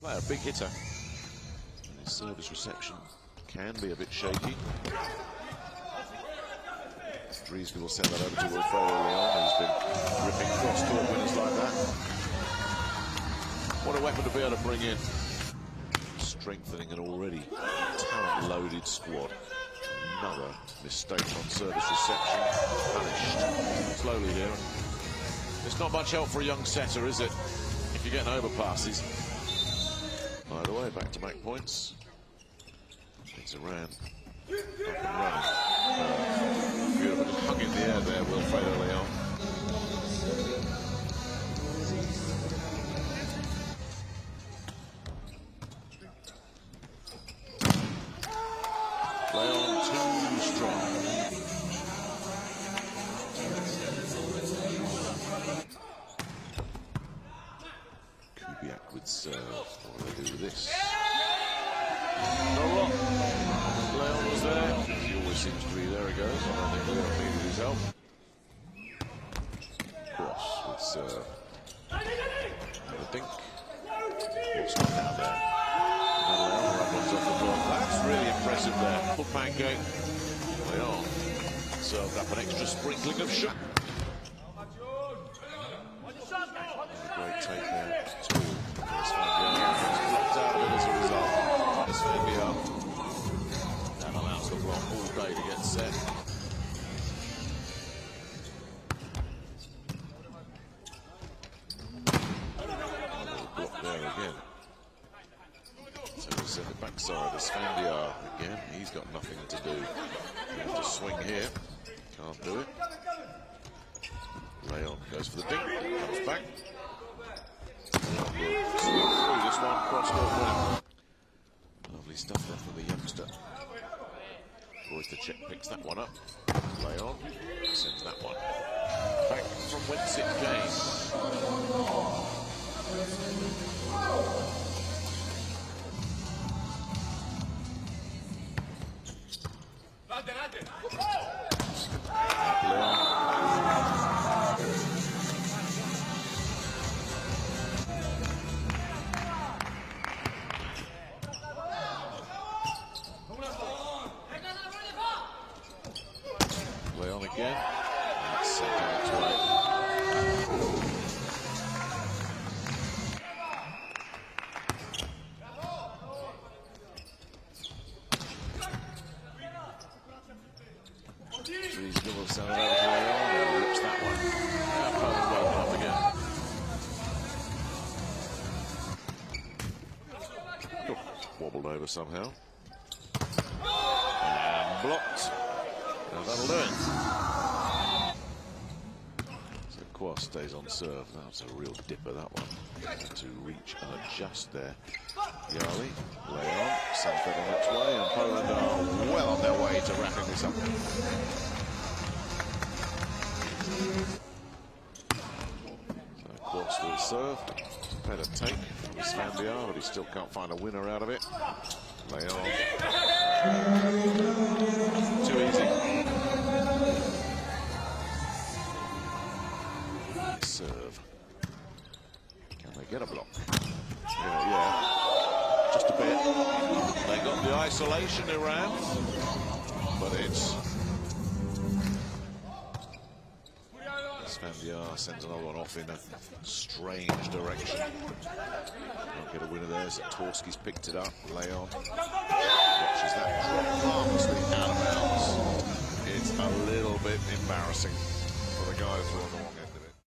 Player, big hitter. And his service reception can be a bit shaky. Dreesby will send that over to Wilfredo Leon, who's been ripping cross-court winners like that. What a weapon to be able to bring in. Strengthening an already talent-loaded squad. Another mistake on service reception. Punished slowly here. It's not much help for a young setter, is it? If you're getting overpasses. Either way, back-to-back points. It's running. Uh, beautiful, hung in the air there, Wilfredo Leon. Leon too strong. Kubiak with serve. This? Not a. Leon was there. He always seems to be there. He goes. I don't think Leon needed his help. Cross with serve. I think. It's not down there. That's really impressive there. Full pancake. Leon served up an extra sprinkling of shot. Block to get set. Block there again. So we send it backside. Esfandiar again. He's got nothing to do. You have to swing here. Can't do it. Leon goes for the dink. Comes back. Swing through this one. Cross court winning. Lovely stuff there for the the check picks that one up. Leon sends that one. Back from whence it came. Leon Leon enough again. Oh, wobbled over somehow. And blocked. Now that'll do it. So Kwas stays on serve. That's a real dipper, that one. To reach and adjust there. Yali, Leon, that on its way, and Poland are well on their way to wrapping this up. So Kwas will serve. Better take from Esfandiar, but he still can't find a winner out of it. Leon. Too easy. serve. Can they get a block? Yeah, yeah. Just a bit. They got the isolation around, but it's. Esfandiar sends another one off in a strange direction. Can't get a winner there. Zatorski's picked it up. Leon embarrassing. For the guys who are on the